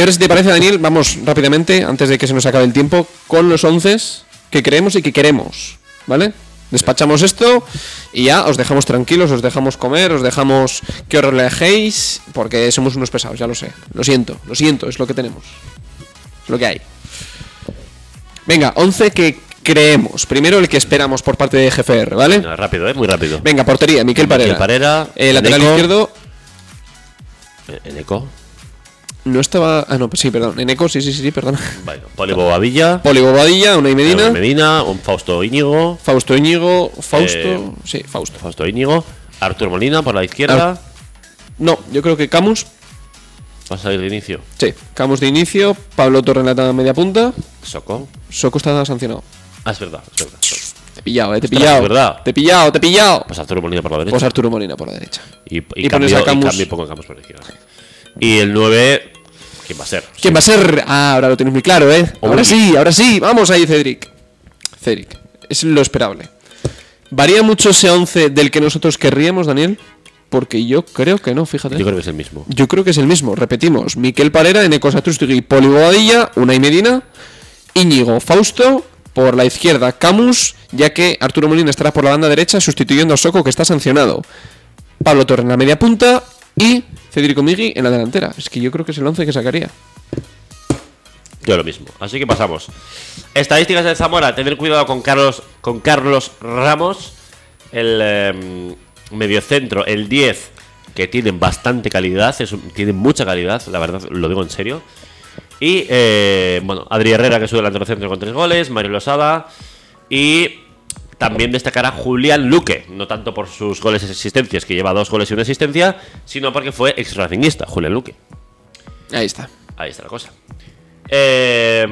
Y ahora, si te parece, Daniel, vamos rápidamente, antes de que se nos acabe el tiempo, con los once que creemos y que queremos. ¿Vale? Despachamos esto y ya os dejamos tranquilos, os dejamos comer, os dejamos que os relajéis, porque somos unos pesados, ya lo sé. Lo siento, lo siento, es lo que tenemos. Es lo que hay. Venga, 11 que creemos. Primero el que esperamos por parte de GFR, ¿vale? No, rápido, ¿eh? Muy rápido. Venga, portería, Miquel Parera. Miquel Parera, Eh, lateral Eneco. izquierdo, Eh, Eneco. No estaba. Ah, no, pues sí, perdón. Eneco, sí, sí, sí, sí, perdón. Bueno, Poli Bobadilla. Poli Bobadilla, Unai Medina, Medina. Medina, un Fausto Íñigo. Fausto Íñigo, Fausto. Eh, sí, Fausto. Fausto Íñigo. Arturo Molina por la izquierda. No, yo creo que Camus. Va a salir de inicio. Sí, Camus de inicio, Pablo Torre en la media punta, Soco. Soco está sancionado. Ah, es verdad, es verdad. Te he pillado, eh, te he pillado. verdad. Te he pillado, te he pillado. Pues Arturo Molina por la derecha. Pues Arturo Molina por la derecha. y, y, y pones cambio, a y Camus. cambio y pongo a Camus por la izquierda. Y el 9, ¿quién va a ser? ¿Quién va a ser? Ah, ahora lo tienes muy claro, ¿eh? Ahora sí, ahora sí. Vamos ahí, Cedric. Cedric. Es lo esperable. ¿Varía mucho ese 11 del que nosotros querríamos, Daniel? Porque yo creo que no, fíjate. Yo creo que es el mismo. Yo creo que es el mismo. Repetimos. Miquel Parera, Eneco Satrustegui, Poli Bobadilla, Unai Medina, Íñigo Fausto, por la izquierda Camus, ya que Arturo Molina estará por la banda derecha sustituyendo a Soco que está sancionado. Pablo Torre en la media punta y Federico Migui en la delantera. Es que yo creo que es el 11 que sacaría. Yo lo mismo. Así que pasamos. Estadísticas de Zamora. Tener cuidado con Carlos, con Carlos Ramos. El eh, mediocentro, el 10, que tienen bastante calidad. Es, tienen mucha calidad, la verdad, lo digo en serio. Y, eh, bueno, Adri Herrera, que es su delantero centro con tres goles. Mario Losada. Y también destacar a Julián Luque. No tanto por sus goles y asistencias, que lleva dos goles y una asistencia, sino porque fue ex racingista, Julián Luque. Ahí está. Ahí está la cosa. Eh,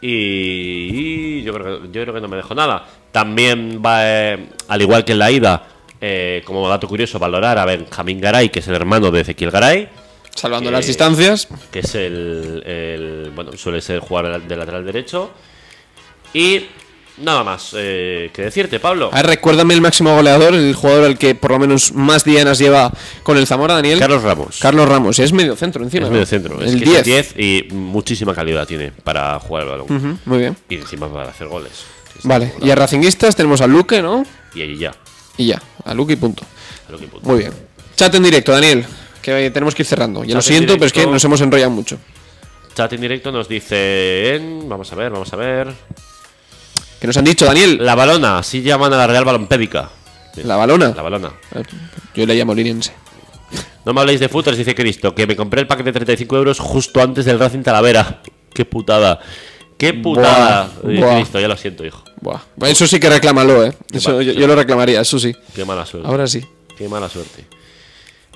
y, y yo, creo que, yo creo que no me dejo nada. También va, eh, al igual que en la ida, eh, como dato curioso, valorar a Benjamín Garay, que es el hermano de Ezequiel Garay, Salvando las distancias. que es el, el- bueno, suele ser jugar de lateral derecho. Y nada más eh, que decirte, Pablo. A ver, recuérdame el máximo goleador, el jugador al que por lo menos más dianas lleva con el Zamora, Daniel. Carlos Ramos. Carlos Ramos. Es medio centro encima. es ¿no? medio centro. Es El que es 10. el 10 y muchísima calidad tiene para jugar el balón. Muy bien. Y encima para hacer goles. Es Vale. Y a Racinguistas tenemos a Luque, ¿no? Y ahí ya. Y ya. A Luque y punto. a que. Muy bien. Chat en directo, Daniel. Que tenemos que ir cerrando. Ya lo en siento, pero es que nos hemos enrollado mucho. Chat en directo nos dicen. Vamos a ver, vamos a ver. Que nos han dicho, Daniel, La balona, así llaman a la Real Balompédica. la balona. La balona. Yo le llamo liriense. No me habléis de fútbol, dice Cristo, que me compré el pack de 35 euros justo antes del Racing Talavera. Qué putada. Qué putada. Buah. Cristo, ya lo siento, hijo. Buah. Eso sí que reclámalo, ¿eh? Eso, yo, yo lo reclamaría, eso sí. Qué mala suerte. Ahora sí. Qué mala suerte.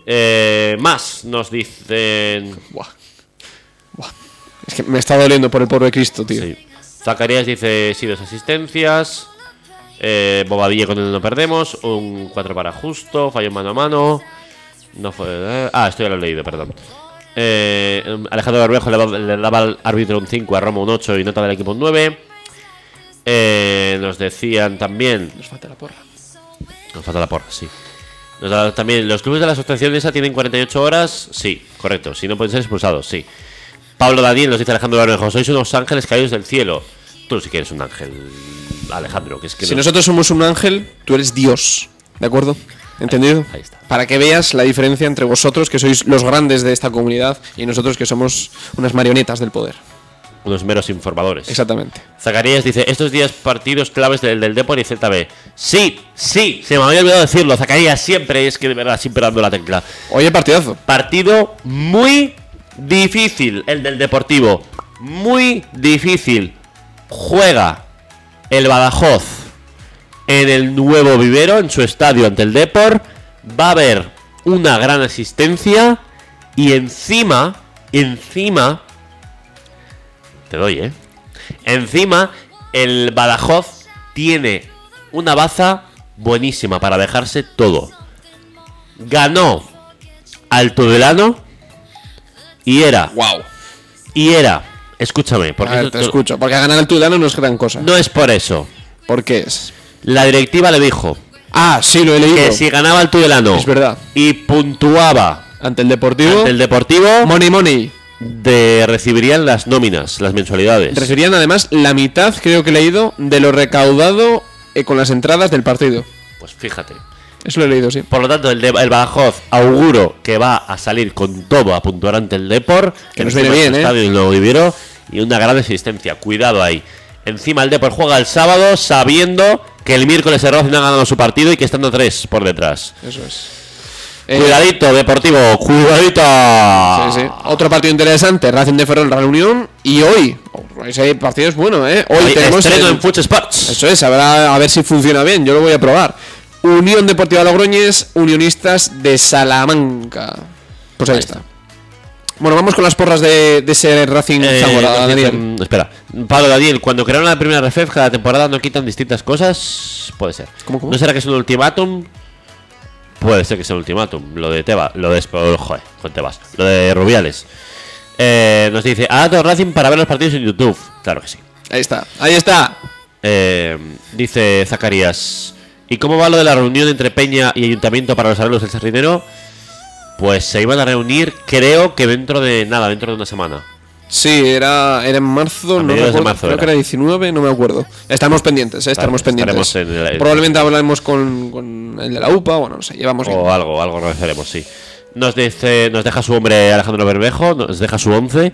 Eh, más nos dicen. Buah. Buah. Es que me está doliendo por el pobre Cristo, tío. Sí. Zacarías dice sí, dos asistencias. Eh, Bobadilla con él no perdemos. Un 4 para justo. Fallo mano a mano. No fue. eh, ah, esto ya lo he leído, perdón. Eh, Alejandro Bermejo le, daba- le daba al árbitro un 5, a Roma un 8 y nota del equipo un 9. Eh, nos decían también. Nos falta la porra. Nos falta la porra, sí. Nos da también, los clubes de la asociación esa tienen 48 horas, sí, correcto. Si no pueden ser expulsados, sí. Pablo Daniel nos dice Alejandro Bermejo, sois unos ángeles caídos del cielo. Tú sí que eres un ángel, Alejandro, que es que Si no- nosotros somos un ángel, tú eres Dios. ¿De acuerdo? ¿Entendido? Ahí está. Para que veas la diferencia entre vosotros, que sois los grandes de esta comunidad, y nosotros, que somos unas marionetas del poder. unos meros informadores. Exactamente. Zacarías dice, estos días partidos claves del, del Depor y ZB. Sí, sí, se me había olvidado decirlo. Zacarías siempre, es que de verdad, siempre dando la tecla. Oye, partidazo. Partido muy difícil, el del Deportivo. Muy difícil. Juega el Badajoz en el nuevo vivero, en su estadio ante el Depor. Va a haber una gran asistencia. Y encima, encima. Te doy, ¿eh? Encima, el Badajoz tiene una baza buenísima para dejarse todo. Ganó al Tudelano y era, Wow. y era, escúchame, porque A ver, esto- te escucho. Porque ganar el Tudano no es gran cosa. no es por eso. ¿Por qué es? La directiva le dijo Ah, sí, lo he leído. que si ganaba el Tudelano Es verdad. y puntuaba Ante el Deportivo. ante el Deportivo, Money, money. de recibirían las nóminas, las mensualidades. Recibirían además la mitad, creo que he leído, de lo recaudado eh, con las entradas del partido. Pues fíjate. Eso lo he leído, sí. Por lo tanto, el, de, el Badajoz auguro que va a salir con todo a puntuar ante el Depor. Que nos viene bien, ¿eh? estadio y lo vivieron, y una gran existencia. Cuidado ahí. Encima el Depor juega el sábado sabiendo que el miércoles el Racing ha ganado su partido y que estando tres por detrás. Eso es. Eh, Cuidadito, Deportivo, cuidadito. Sí, sí. Otro partido interesante, Racing de Ferrol, Real Unión. Y hoy, oh, ese partido es bueno, ¿eh? Hoy tenemos. estreno el- en Sports. Eso es, habrá, a ver si funciona bien, yo lo voy a probar. Unión Deportiva Logroñez, Unionistas de Salamanca. Pues ahí Ahí está. Bueno, vamos con las porras de, de ese Racing Eh, Zamora, Daniel. espera, Pablo Daniel, cuando crearon la primera refef, cada temporada no quitan distintas cosas. Puede ser. ¿Cómo, cómo? ¿No será que es un ultimátum? Puede ser que sea un ultimátum. Lo de Tebas, lo de. Joder, con Tebas. Lo de Rubiales. Eh, nos dice: ¿Ha dado Racing para ver los partidos en YouTube? Claro que sí. Ahí está, ahí está. Eh, dice Zacarías: ¿Y cómo va lo de la reunión entre Peña y Ayuntamiento para los arreglos del Sardinero? Pues se iban a reunir, creo que dentro de nada, dentro de una semana. Sí, era, era en marzo, A no recuerdo, marzo creo era. que era 19, no me acuerdo. Estamos pendientes, ¿eh? estaremos pendientes. Probablemente hablaremos con, con el de la UPA, bueno, no sé, llevamos bien. O algo, algo organizaremos, sí. Nos dice, nos deja su hombre Alejandro Bermejo, nos deja su once.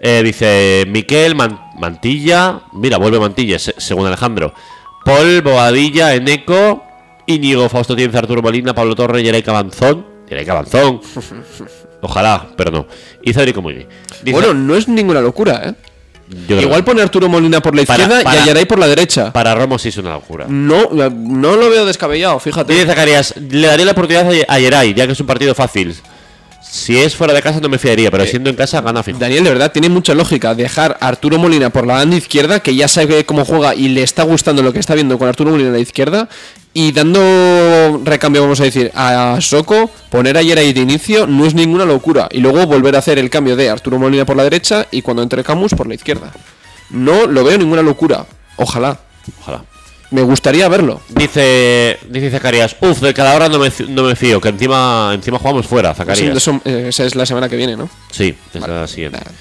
Eh, dice Miquel, Man- Mantilla. Mira, vuelve Mantilla, se- según Alejandro. Paul, Boadilla, Eneco, Íñigo, Fausto Tienza, Arturo Molina, Pablo Torre, Yereika Banzón. Yereika Banzón. Ojalá, pero no. Y Cedric Mugui. Dice- Bueno, no es ninguna locura, ¿eh? yo creo Igual que pone Arturo Molina por la Para- izquierda para- y Ayaray por la derecha. para Romo sí es una locura. No, no lo veo descabellado, fíjate. Dice Zacarías, le daría la oportunidad a a Yeray, ya que es un partido fácil. Si es fuera de casa no me fiaría, pero siendo en casa gana fijo. Daniel, de verdad, tiene mucha lógica dejar a Arturo Molina por la banda izquierda, que ya sabe cómo juega y le está gustando lo que está viendo con Arturo Molina a la izquierda, y dando recambio, vamos a decir, a Soco, poner a Yeray de inicio no es ninguna locura, y luego volver a hacer el cambio de Arturo Molina por la derecha y cuando entre Camus por la izquierda. No lo veo ninguna locura, ojalá, Ojalá. Me gustaría verlo. Dice, dice Zacarías, uff, de cada hora no me, no me fío, que encima, encima jugamos fuera, Eso- Zacarías. eso- eh, esa es la semana que viene, ¿no? Sí, es la siguiente. Nah.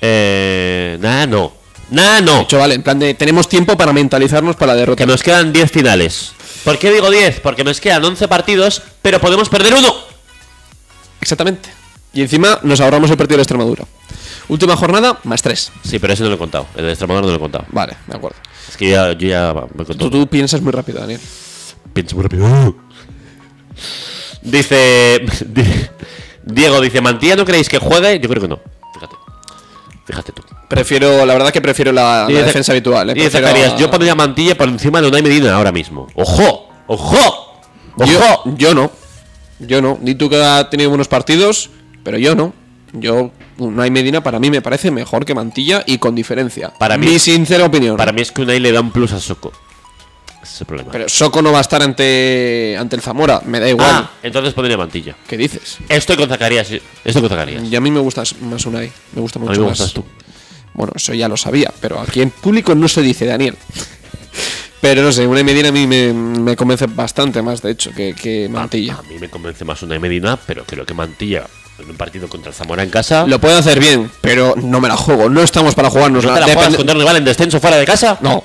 Eh, nada, no. Nada, no. De hecho, vale, en plan de, tenemos tiempo para mentalizarnos para la derrota. Que nos quedan 10 finales. ¿Por qué digo 10? Porque nos quedan 11 partidos, pero podemos perder uno. Exactamente. Y encima nos ahorramos el partido de Extremadura. Última jornada, más tres. Sí, pero ese no lo he contado. El de Extremadura no lo he contado. Vale, de acuerdo. Es que ya, yo ya me. Tú, tú piensas muy rápido, Daniel. Pienso muy rápido. Dice. di- Diego dice: ¿Mantilla no creéis que juegue? Yo creo que no. Fíjate. Fíjate tú. Prefiero, la verdad que prefiero la, defensa habitual. ¿eh? Prefiero Zacarías: Yo pondría Mantilla por encima de Unai Medina ahora mismo. ¡Ojo! ¡Ojo! ¡Ojo! Yo, yo no. Yo no. Ni tú que ha tenido buenos partidos, pero yo no. Yo, Unai Medina para mí me parece mejor que Mantilla y con diferencia. Para mí- Mi sincera opinión. Para mí es que Unai le da un plus a Soco. Ese es el problema. Pero Soco no va a estar ante, ante el Zamora. Me da igual. ah, entonces pondría Mantilla. ¿Qué dices? Estoy con Zacarías. Estoy con Zacarías. Y a mí me gusta más Unai. Me gusta A mucho mí me más. gustas tú. Bueno, eso ya lo sabía, pero aquí en público no se dice Daniel. Pero no sé, Unai Medina a mí me, me convence bastante más, de hecho, que, que Mantilla. A mí me convence más Unai Medina, pero creo que Mantilla en un partido contra el Zamora en casa. Lo puede hacer bien, pero no me la juego. No estamos para jugarnos. ¿No te la juegas contra un rival en descenso fuera de casa? No,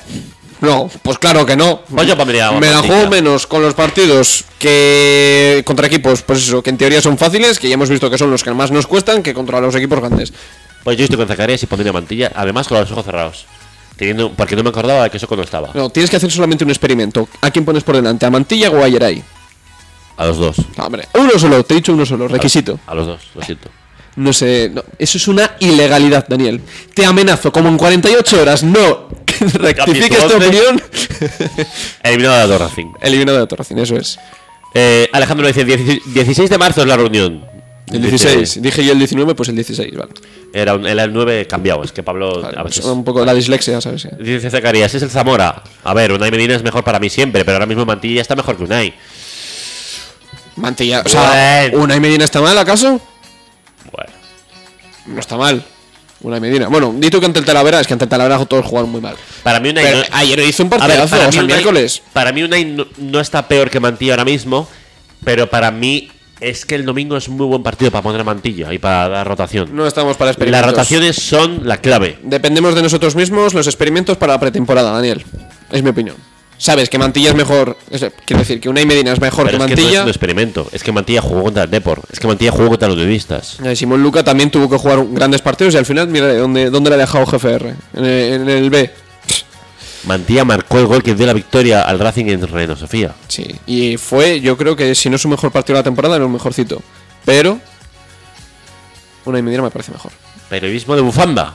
no, pues claro que no. Pues yo Me la juego menos con los partidos que contra equipos, pues eso, que en teoría son fáciles, que ya hemos visto que son los que más nos cuestan, que contra los equipos grandes. Pues yo estoy con Zacarías y pondría Mantilla, además con los ojos cerrados. Teniendo, porque no me acordaba de que Soco no estaba. No, tienes que hacer solamente un experimento. ¿A quién pones por delante? ¿A Mantilla o a Yeray? A los dos. Hombre, uno solo, te he dicho uno solo, requisito. A los dos, lo siento. No sé, no, eso es una ilegalidad, Daniel. Te amenazo, como en 48 horas, no rectifiques tu opinión. Eliminado de Racing. Eliminado de Torracín, eso es. Eh, Alejandro dice: 16 16 de marzo es la reunión. El Dice, 16, dije yo el 19, pues el 16, vale. Era, un- era el 9 cambiado, es que Pablo Vale, a pues veces. un poco la dislexia, ¿sabes? Dice Zacarías, es el Zamora. A ver, Unai Medina es mejor para mí siempre, pero ahora mismo Mantilla está mejor que Unai. Mantilla, o sea, Bueno. ¿una y Medina está mal acaso? Bueno. No está mal. Una y Medina. Bueno, di tú que ante el Talavera, es que ante el Talavera todos jugaron muy mal. Para mí Unai Pero no- ayer hizo un ver, partidazo, o sea, el miércoles. para mí Unai no, no está peor que Mantilla ahora mismo, pero para mí Es que el domingo es muy buen partido para poner mantilla y para dar rotación. No estamos para Las experimentos. rotaciones son la clave. Dependemos de nosotros mismos los experimentos para la pretemporada, Daniel. Es mi opinión. Sabes que Mantilla es mejor. es- quiero decir que Unai Medina es mejor Pero que es que no es Mantilla. un experimento. Es que Mantilla jugó contra el Depor. Es que Mantilla jugó contra los nudistas. Eh, Simón Luca también tuvo que jugar grandes partidos y al final, mira dónde, dónde le ha dejado GFR. En el, en el B. Mantilla marcó el gol que dio la victoria al Racing en Reino Sofía. Sí. Y fue, yo creo que si no es su mejor partido de la temporada, era un mejorcito. Pero. Unai Medina me parece mejor. Periodismo de bufanda.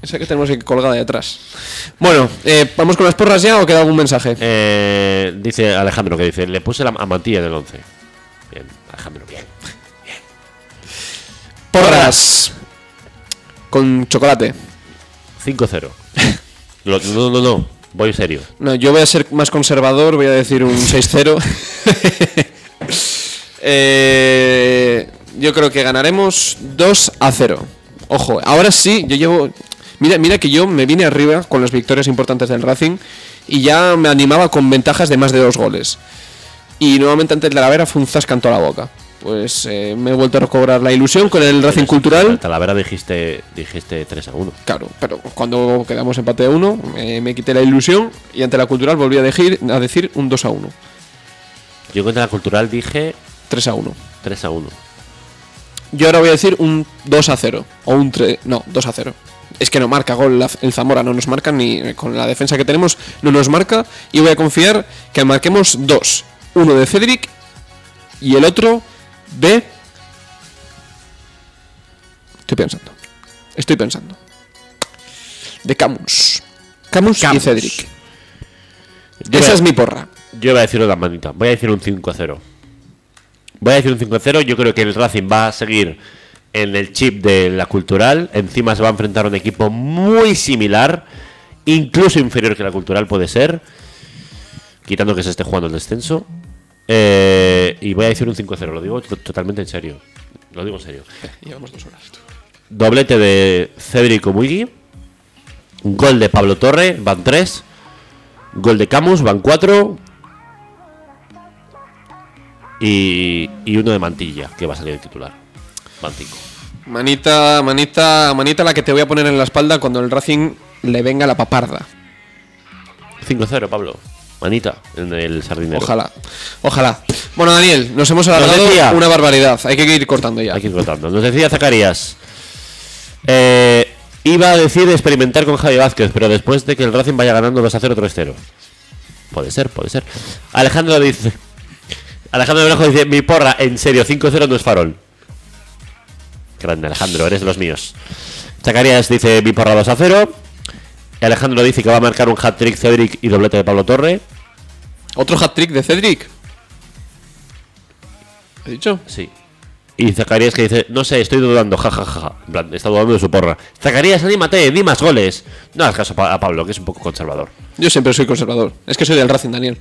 Esa que tenemos aquí colgada de atrás. Bueno, eh, ¿vamos con las porras ya o queda algún mensaje? Eh, dice Alejandro que dice, le puse la, Mantilla en el 11. Bien, Alejandro, bien. Porras. Con chocolate. 5-0. Lo- no, no, no. Voy serio. No, yo voy a ser más conservador, voy a decir un 6-0. Eh, yo creo que ganaremos 2 a 0. Ojo, ahora sí, yo llevo. Mira, mira que yo me vine arriba con las victorias importantes del Racing y ya me animaba con ventajas de más de dos goles. Y nuevamente antes de la vera fue un zasca en toda la boca. Pues eh, me he vuelto a recobrar la ilusión con el Racing Cultural. Talavera dijiste, dijiste 3 a 1. Claro, pero cuando quedamos empate de uno, eh, me quité la ilusión y ante la cultural volví a decir, a decir un 2 a 1. Yo contra la cultural dije 3 a 1. 3 a 1. Yo ahora voy a decir un 2 a 0. O un 3. No, 2 a 0. Es que no marca gol el Zamora, no nos marca ni con la defensa que tenemos, no nos marca. Y voy a confiar que marquemos dos: uno de Cedric y el otro de. Estoy pensando. Estoy pensando. De Camus. Camus, y Camus. Cedric. Yo Esa es mi porra. Yo voy a decir una manita. Voy a decir un 5 a 0. Voy a decir un 5 a 0. Yo creo que el Racing va a seguir en el chip de la cultural. Encima se va a enfrentar a un equipo muy similar, incluso inferior que la cultural puede ser, quitando que se esté jugando el descenso. Eh, y voy a decir un 5 a 0. Lo digo to- totalmente en serio. Lo digo en serio. Llevamos dos horas. Doblete de Cedric Omuigui. Gol de Pablo Torre, van 3. Gol de Camus, van 4. Y, y uno de Mantilla, que va a salir de titular. Van 5. Manita, manita, manita la que te voy a poner en la espalda cuando el Racing le venga la paparda. 5-0, Pablo. Manita en el sardinero. Ojalá, ojalá. Bueno, Daniel, nos hemos alargado decía- una barbaridad. Hay que ir cortando ya. Hay que ir contando. Nos decía Zacarías. eh, iba a decir experimentar con Javi Vázquez, pero después de que el Racing vaya ganando 2 a 0, 3 0. Puede ser, puede ser. Alejandro dice. Alejandro de Brejo dice: Mi porra, en serio, 5-0 no es farol. Grande, Alejandro, eres de los míos. Zacarías dice: Mi porra 2 a 0. Y Alejandro dice que va a marcar un hat-trick Cedric y doblete de Pablo Torre. Otro hat-trick de Cedric. ¿He dicho? Sí. Y Zacarías que dice, no sé, estoy dudando, jajaja. En plan, está dudando de su porra. Zacarías, anímate, di más goles. No hagas caso a Pablo, que es un poco conservador. Yo siempre soy conservador. Es que soy del Racing, Daniel.